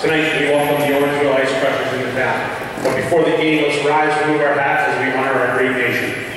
Tonight, we welcome the Orangeville Ice Crushers in the town. But before the game, let's rise, remove our hats as we honor our great nation.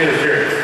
Interference.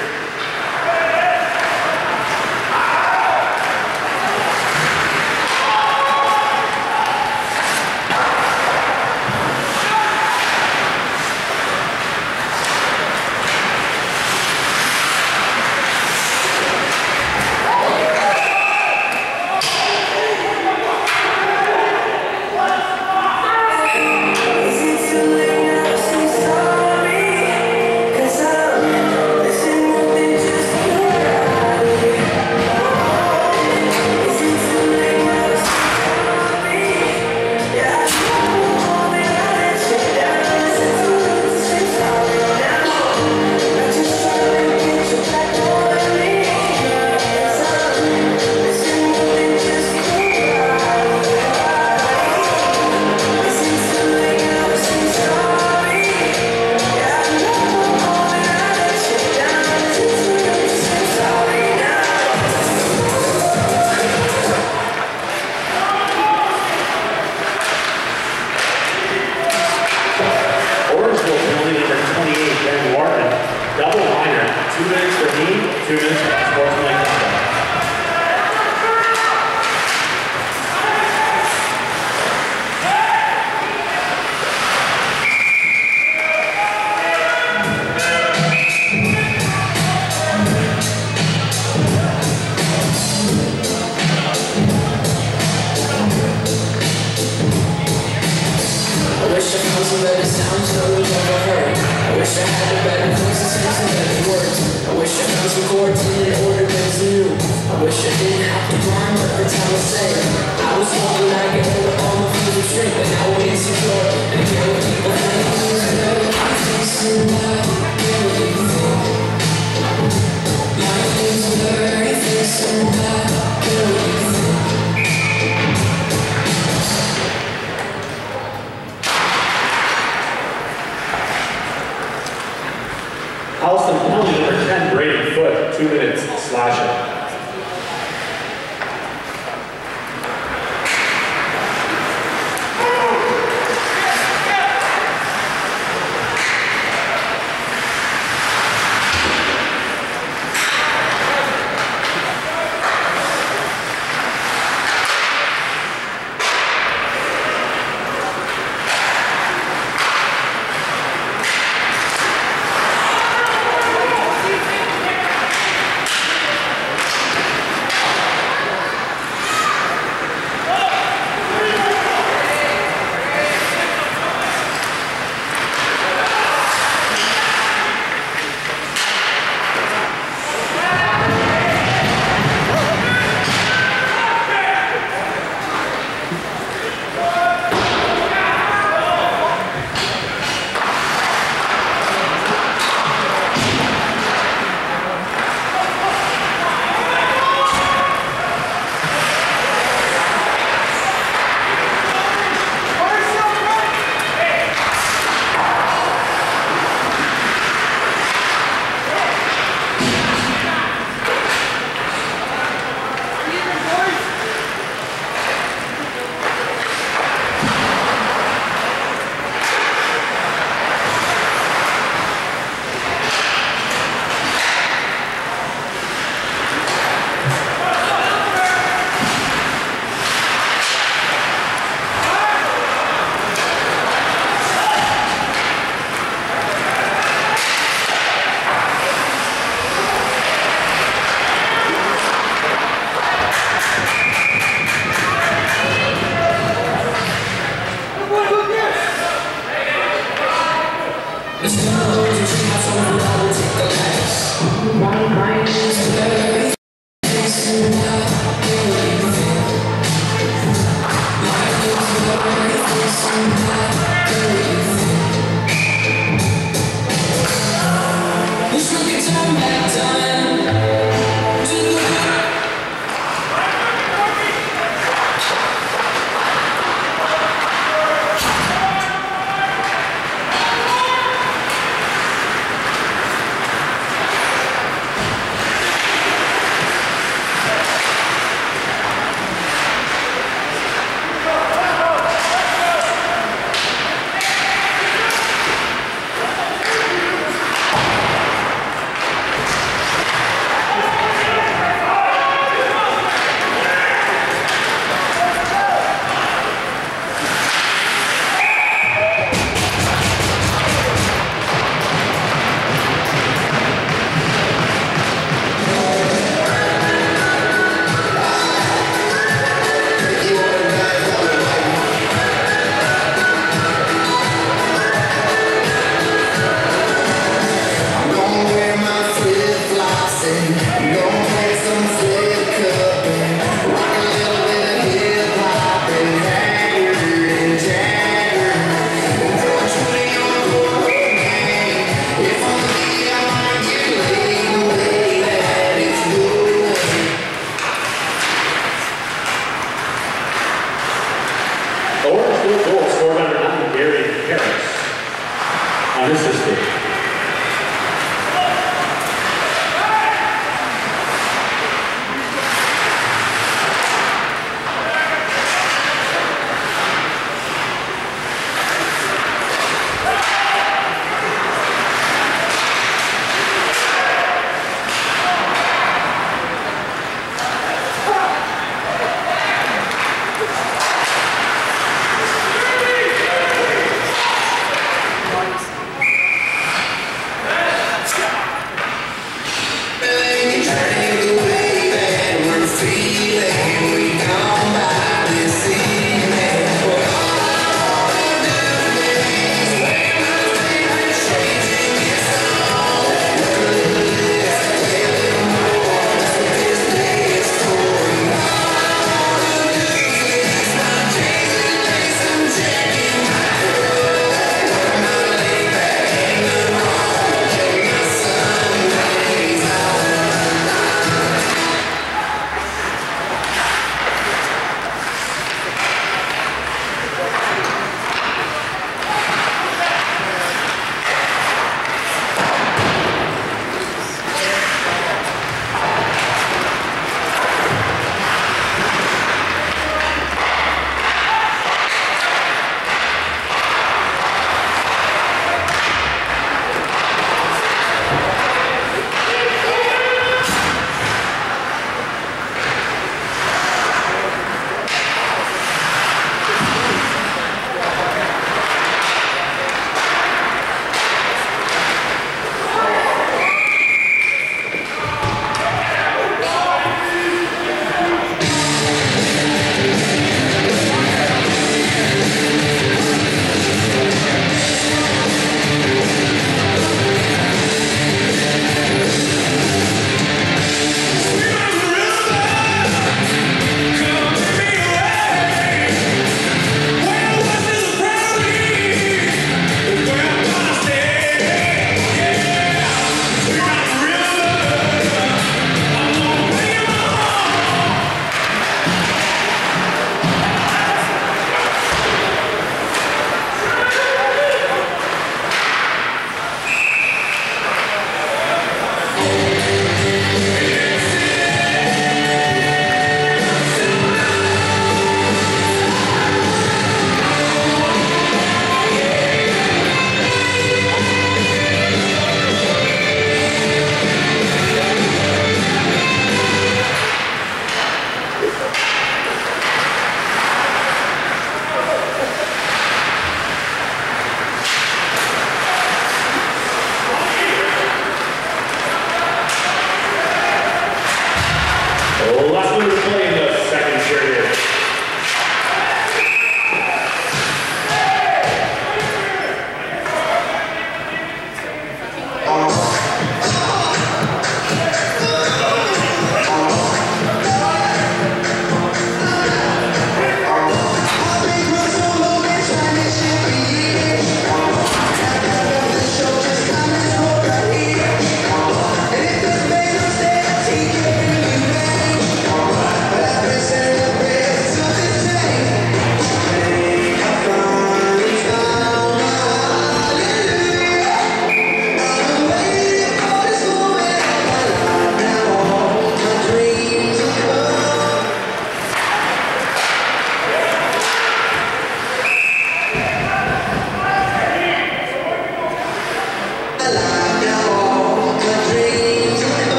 We.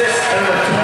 assist and